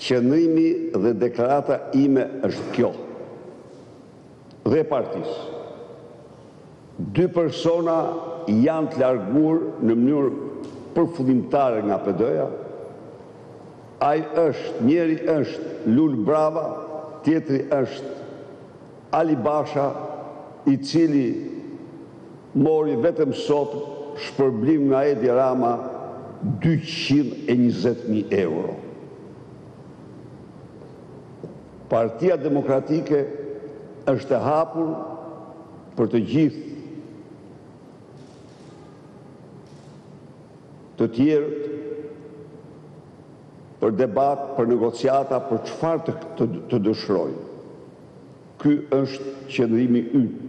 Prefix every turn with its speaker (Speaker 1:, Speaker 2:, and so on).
Speaker 1: Qëndrimi dhe deklarata ime është kjo. Dhe e partisë. Dy persona janë të larguar në mënyrë përfundimtare nga PD-ja. Ai është, njëri është Lul Brava, tjetri është Ali Basha, i cili mori vetëm sot shpërblim nga Edi Rama dyqind e njëzet mijë euro. Partia Demokratike është e hapur për të gjithë të tjerët Për debat, për negociata, për çfarë të dëshirojnë. Ky është qëndrimi ynë.